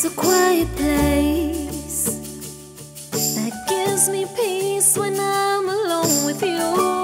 There's a quiet place that gives me peace when I'm alone with you.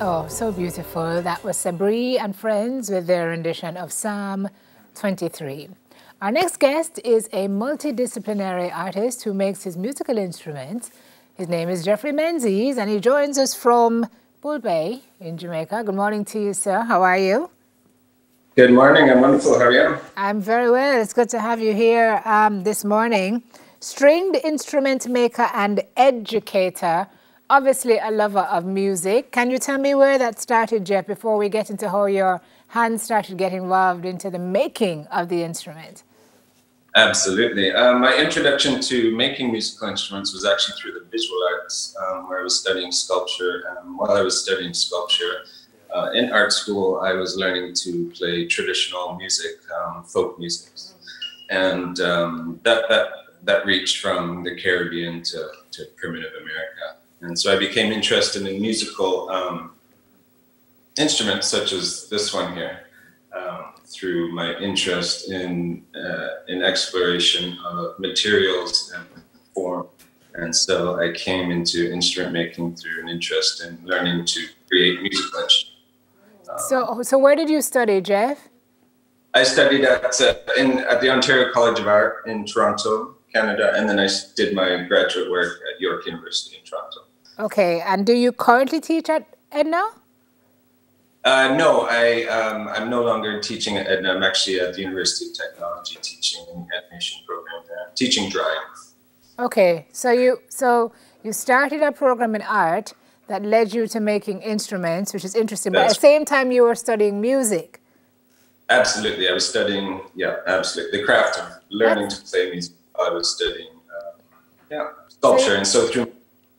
Oh, so beautiful. That was Sabree and friends with their rendition of Psalm 23. Our next guest is a multidisciplinary artist who makes his musical instruments. His name is Jeffrey Menzies, and he joins us from Bull Bay in Jamaica. Good morning to you, sir. How are you? Good morning. I'm wonderful. How are you? I'm very well. It's good to have you here um, this morning. Stringed instrument maker and educator, obviously a lover of music. Can you tell me where that started, Jeff, before we get into how your hands started getting involved into the making of the instrument? Absolutely. Um, my introduction to making musical instruments was actually through the visual arts, um, where I was studying sculpture. Um, while I was studying sculpture uh, in art school, I was learning to play traditional music, um, folk music, and um, that that that reached from the Caribbean to, to primitive America. And so I became interested in musical um, instruments such as this one here um, through my interest in uh, in exploration of materials and form. And so I came into instrument making through an interest in learning to create musical instruments. so, so where did you study, Jeff? I studied at uh, in at the Ontario College of Art in Toronto, Canada, and then I did my graduate work at York University in Toronto. Okay, and do you currently teach at Edna? Uh, no, I um, I'm no longer teaching at Edna. I'm actually at the University of Technology teaching an animation program there, teaching drawing. Okay, so you so you started a program in art that led you to making instruments, which is interesting. But at the same time, you were studying music. Absolutely, I was studying. Yeah, absolutely, the craft of learning That's, to play music. I was studying. Uh, yeah, sculpture, so and so through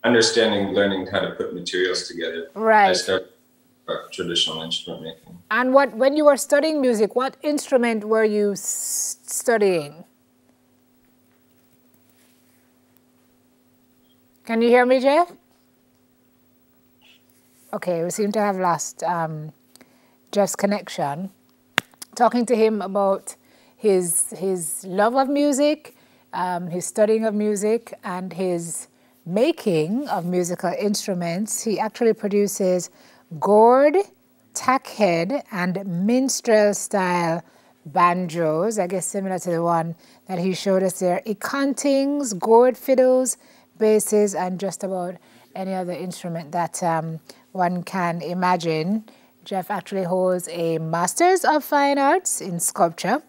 understanding, learning how to put materials together, right. I started traditional instrument making. And what, when you were studying music, what instrument were you studying? Can you hear me, Jeff? Okay, we seem to have lost um, Jeff's connection. Talking to him about his, his love of music, um, his studying of music, and his making of musical instruments. He actually produces gourd, tackhead, and minstrel style banjos, I guess similar to the one that he showed us there. akontings, gourd fiddles, basses, and just about any other instrument that um, one can imagine. Jeff actually holds a Master's of Fine Arts in Sculpture,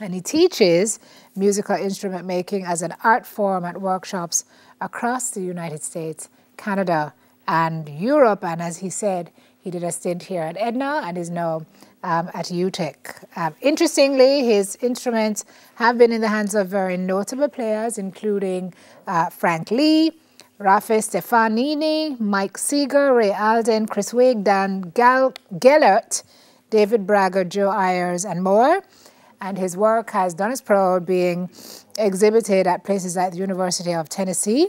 and he teaches musical instrument making as an art form at workshops across the United States, Canada, and Europe. And as he said, he did a stint here at Edna and is now um, at UTech. Um, interestingly, his instruments have been in the hands of very notable players, including uh, Frank Lee, Rafe Stefanini, Mike Seeger, Ray Alden, Chris Wigg, Dan Gal Gellert, David Bragger, Joe Ayers, and more. And his work has done us proud being exhibited at places like the University of Tennessee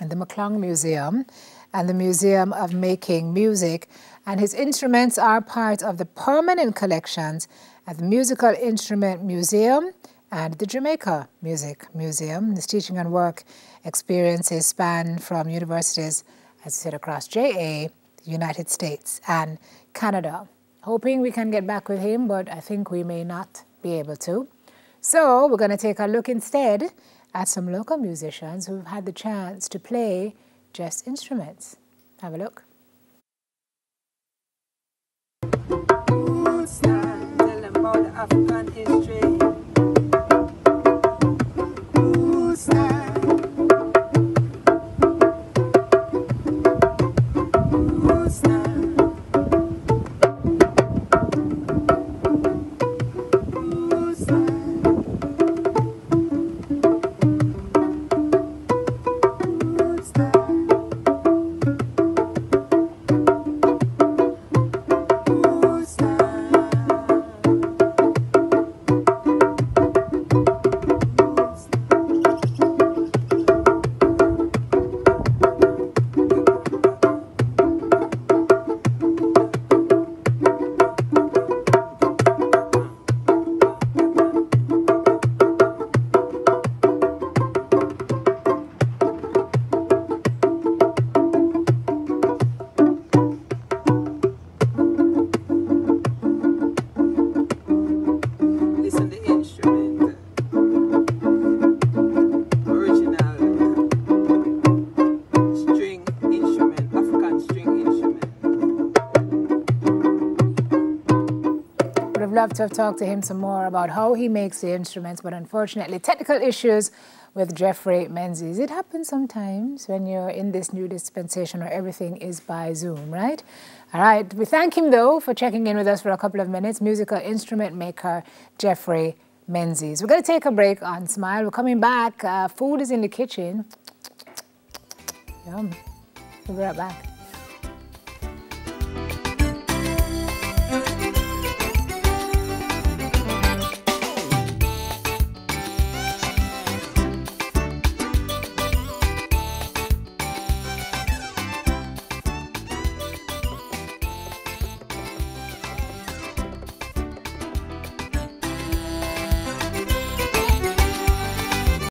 and the McClung Museum and the Museum of Making Music, and his instruments are part of the permanent collections at the Musical Instrument Museum and the Jamaica Music Museum. His teaching and work experiences span from universities, as I said, across JA, the United States, and Canada. Hoping we can get back with him, but I think we may not be able to. So we're going to take a look instead at some local musicians who've had the chance to play just instruments. Have a look. Love to have talked to him some more about how he makes the instruments, but unfortunately, technical issues with Jeffrey Menzies. It happens sometimes when you're in this new dispensation where everything is by Zoom, right? All right, we thank him though for checking in with us for a couple of minutes. Musical instrument maker Jeffrey Menzies. We're going to take a break on Smile. We're coming back. Uh, food is in the kitchen. Yum. We'll be right back.